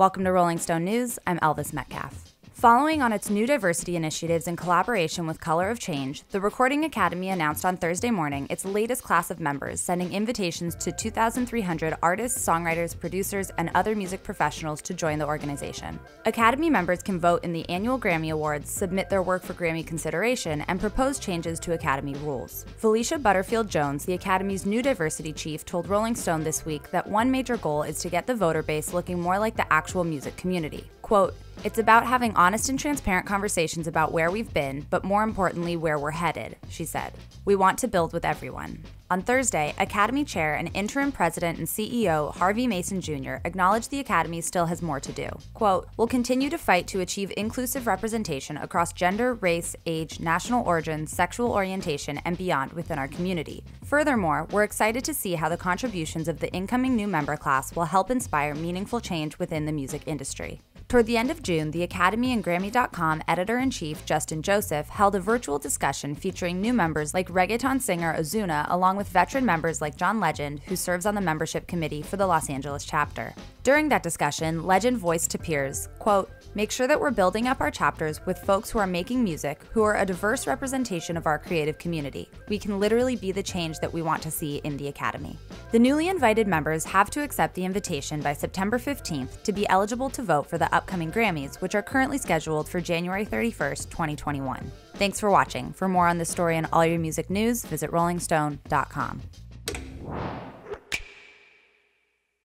Welcome to Rolling Stone News. I'm Elvis Metcalf. Following on its new diversity initiatives in collaboration with Color of Change, the Recording Academy announced on Thursday morning its latest class of members, sending invitations to 2,300 artists, songwriters, producers, and other music professionals to join the organization. Academy members can vote in the annual Grammy Awards, submit their work for Grammy consideration, and propose changes to Academy rules. Valeisha Butterfield Jones, the Academy's new diversity chief, told Rolling Stone this week that one major goal is to get the voter base looking more like the actual music community. Quote, it's about having honest and transparent conversations about where we've been, but more importantly, where we're headed, she said. We want to build with everyone. On Thursday, Academy Chair and Interim President and CEO Harvey Mason Jr. acknowledged the Academy still has more to do. Quote, We'll continue to fight to achieve inclusive representation across gender, race, age, national origin, sexual orientation, and beyond within our community. Furthermore, we're excited to see how the contributions of the incoming new member class will help inspire meaningful change within the music industry. Toward the end of June, the Academy and Grammy.com editor in chief Justin Joseph held a virtual discussion featuring new members like reggaeton singer Ozuna, along with veteran members like John Legend, who serves on the membership committee for the Los Angeles chapter. During that discussion, Legend voiced to peers, quote, Make sure that we're building up our chapters with folks who are making music, who are a diverse representation of our creative community. We can literally be the change that we want to see in the Academy. The newly invited members have to accept the invitation by September 15th to be eligible to vote for the upcoming Grammys, which are currently scheduled for January 31st, 2021. Thanks for watching. For more on this story and all your music news, visit rollingstone.com.